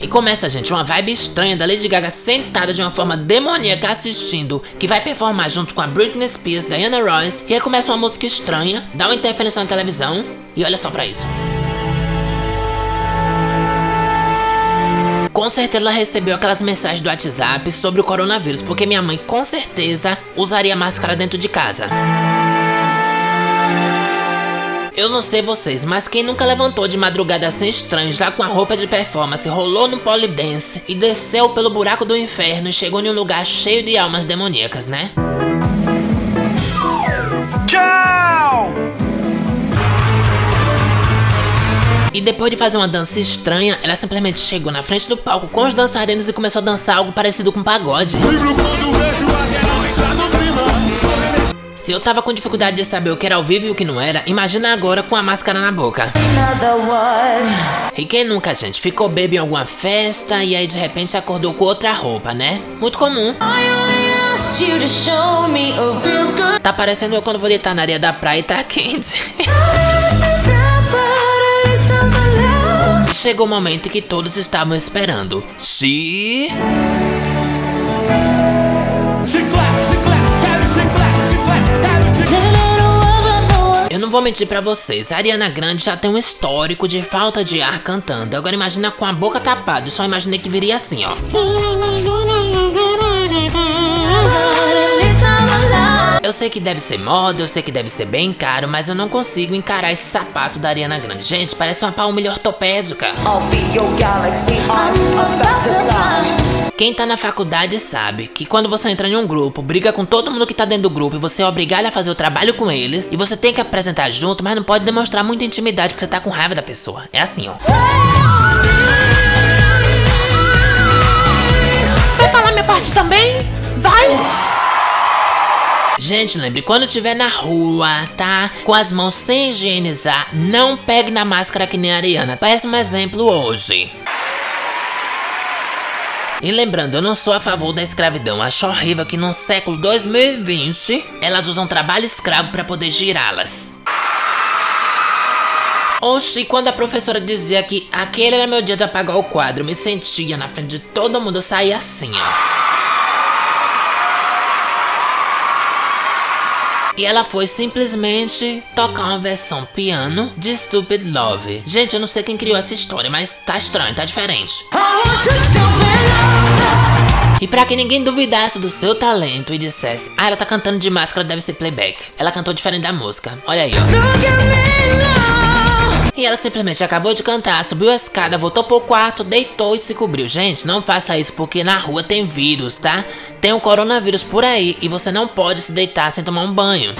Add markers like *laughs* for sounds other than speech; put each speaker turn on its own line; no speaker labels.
E começa, gente, uma vibe estranha da Lady Gaga sentada de uma forma demoníaca assistindo, que vai performar junto com a Britney Spears, Diana Ross, e aí começa uma música estranha, dá uma interferência na televisão, e olha só pra isso. Com certeza ela recebeu aquelas mensagens do WhatsApp sobre o coronavírus, porque minha mãe com certeza usaria máscara dentro de casa. Eu não sei vocês, mas quem nunca levantou de madrugada assim estranho, já com a roupa de performance, rolou no polydance e desceu pelo buraco do inferno e chegou em um lugar cheio de almas demoníacas, né? Tchau! E depois de fazer uma dança estranha, ela simplesmente chegou na frente do palco com os dançarinos e começou a dançar algo parecido com pagode. Se eu tava com dificuldade de saber o que era ao vivo e o que não era, imagina agora com a máscara na boca. E quem nunca, gente, ficou bebê em alguma festa e aí de repente acordou com outra roupa, né? Muito comum. Tá parecendo eu quando vou deitar na areia da praia e tá quente. *laughs* Chegou o momento que todos estavam esperando. Se... não vou mentir pra vocês, a Ariana Grande já tem um histórico de falta de ar cantando. Agora imagina com a boca tapada, só imaginei que viria assim, ó. Eu sei que deve ser moda, eu sei que deve ser bem caro, mas eu não consigo encarar esse sapato da Ariana Grande. Gente, parece uma palmilha ortopédica. Quem tá na faculdade sabe que quando você entra em um grupo, briga com todo mundo que tá dentro do grupo e você é obrigado a fazer o trabalho com eles, e você tem que apresentar junto, mas não pode demonstrar muita intimidade porque você tá com raiva da pessoa. É assim, ó.
Vai falar minha parte também?
Gente, lembre, quando estiver na rua, tá? Com as mãos sem higienizar, não pegue na máscara que nem a Ariana. Um exemplo hoje. E lembrando, eu não sou a favor da escravidão. Acho horrível que no século 2020 elas usam trabalho escravo para poder girá-las. Oxi, quando a professora dizia que aquele era meu dia de apagar o quadro, me sentia na frente de todo mundo, eu saía assim, ó. E ela foi simplesmente tocar uma versão piano de Stupid Love. Gente, eu não sei quem criou essa história, mas tá estranho, tá diferente. E pra que ninguém duvidasse do seu talento e dissesse, ah, ela tá cantando de máscara, deve ser playback. Ela cantou diferente da música. Olha aí, ó. E ela simplesmente acabou de cantar, subiu a escada, voltou pro quarto, deitou e se cobriu. Gente, não faça isso porque na rua tem vírus, tá? Tem um coronavírus por aí e você não pode se deitar sem tomar um banho.